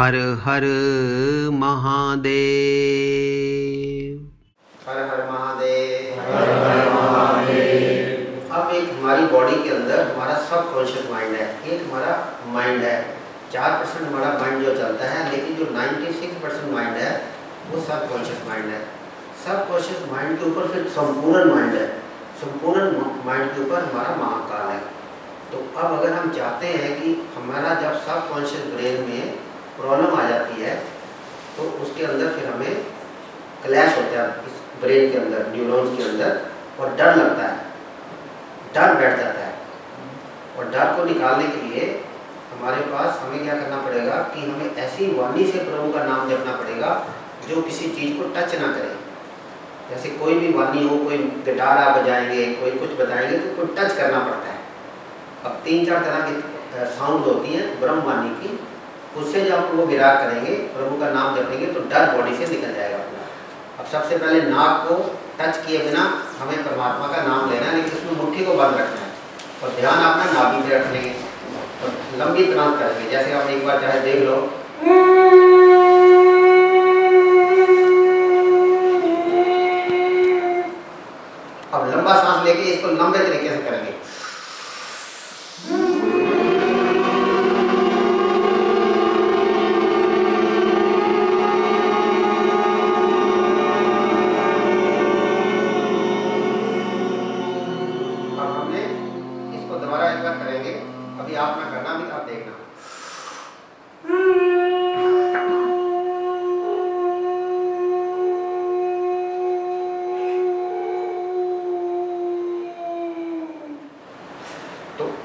हर हर महादेव। हर हर महादेव। हर हर महादेव अब एक हमारी बॉडी के अंदर हमारा सब कॉन्शियस माइंड है एक हमारा माइंड है। चार परसेंट हमारा माइंड जो चलता है, लेकिन जो 96 परसेंट माइंड है, वो सब कॉन्शियस माइंड है। सब कॉन्शियस माइंड के ऊपर फिर संपूर्ण माइंड है। संपूर्ण माइंड के ऊपर हमारा महाकाल है। तो अब अगर हम चाहते हैं कि हमारा जब सब कॉन्शियस ब्रेन में प्रॉब्लम आ जाती है तो उसके अंदर फिर हमें क्लैश होता है, इस ब्रेन के अंदर, न्यूरॉन्स के अंदर, और डर लगता है। डर बैठ जाता है। और डर को निकालने के लिए हमारे पास हमें क्या करना पड़ेगा कि हमें ऐसी वाणी से प्रभु का नाम जपना पड़ेगा, जो किसी चीज़ को टच ना करे। जैसे कोई भी वाणी हो, कोई गिटार आप बजाएँगे, कोई कुछ बताएँगे तो कोई टच करना पड़ता है। अब तीन चार तरह की साउंड होती हैं, ब्रह्म वाणी की उससे जब हम वो विराग करेंगे, प्रभु का नाम जपेंगे तो डर बॉडी से निकल जाएगा अपना। अब सबसे पहले नाक को टच किए बिना हमें परमात्मा का नाम लेना है, लेकिन उसमें मुट्ठी को बंद रखना है। और ध्यान अपना नाभि पे रख लेंगे, और लंबी प्रांत करेंगे। जैसे आप एक बार चाहे देख लो। अब लंबा सांस लेके इसको लंबे तरीके से करेंगे।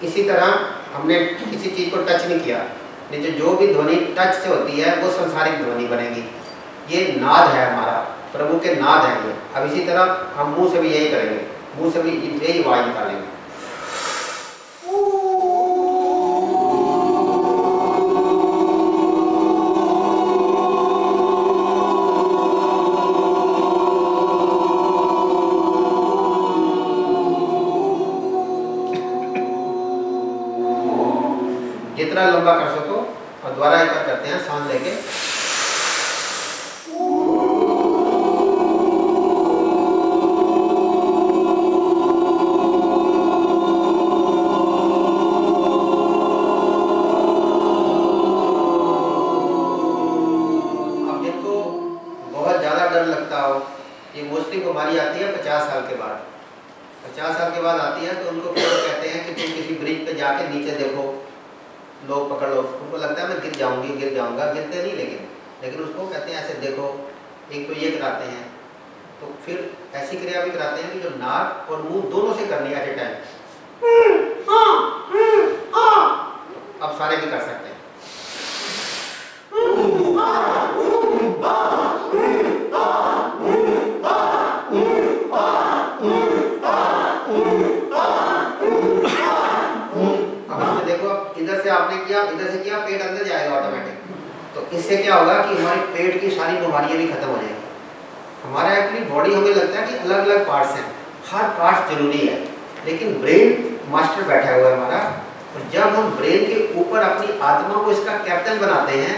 इसी तरह हमने किसी चीज़ को टच नहीं किया। नीचे जो भी ध्वनि टच से होती है, वो संसारिक ध्वनि बनेगी। ये नाद है हमारा। प्रभु के नाद है ये। अब इसी तरह हम मुँह से भी यही करेंगे। मुँह से भी यही आवाज़ निकालेंगे। जितना लंबा कर सको और दोबारा एक बार करते हैं, सांस लेके। डर लगता हो। आती है पचास साल के बाद। पचास साल के बाद आती है तो उनको कहते हैं कि तुम किसी ब्रिज पे जाके नीचे देखो। लोग पकड़ लो। उनको लगता है मैं गिर जाऊँगी गिर जाऊँगा। गिरते नहीं लेकिन लेकिन उसको कहते हैं ऐसे देखो एक तो ये कराते हैं। तो फिर ऐसी क्रिया भी कराते हैं कि जो नाक और मुँह दोनों से करनी है एट ए टाइम अब सारे भी कर सकते हैं। इधर से आपने किया, इधर से किया, पेट अंदर जाएगा ऑटोमेटिक तो इससे क्या होगा कि हमारे पेट की सारी बीमारियाँ भी खत्म हो जाएगी। हमारा एक्चुअली बॉडी हमें लगता है कि अलग अलग पार्ट्स हैं। हर पार्ट ज़रूरी है। लेकिन ब्रेन मास्टर बैठा हुआ है हमारा। और जब हम ब्रेन के ऊपर अपनी आत्मा को इसका कैप्टन बनाते हैं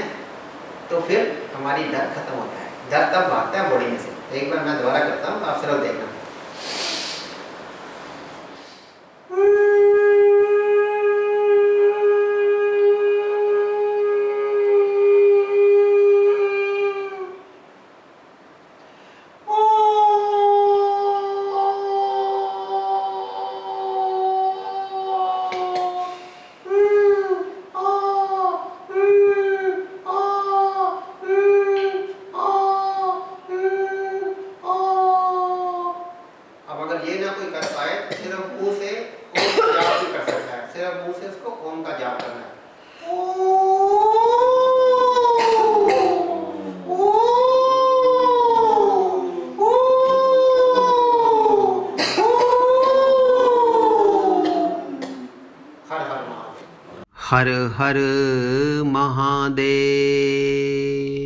तो फिर हमारी डर खत्म होता है। डर तब भागता है बॉडी में से। एक बार मैं दोबारा करता हूँ, आप सिर्फ़ देखना। हर हर महादेव